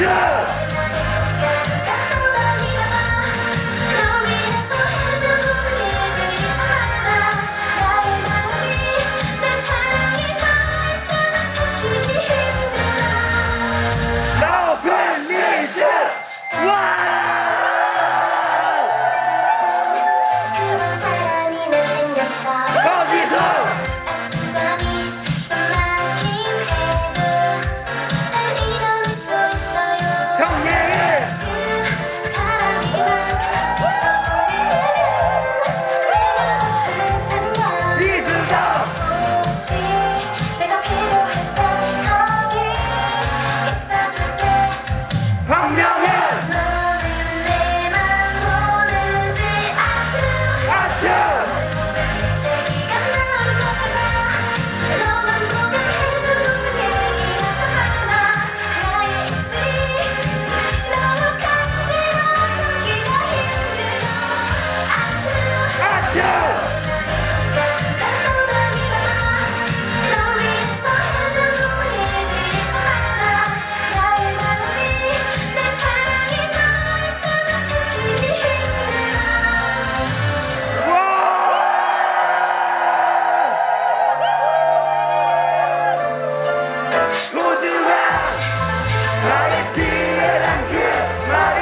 Yes! Who's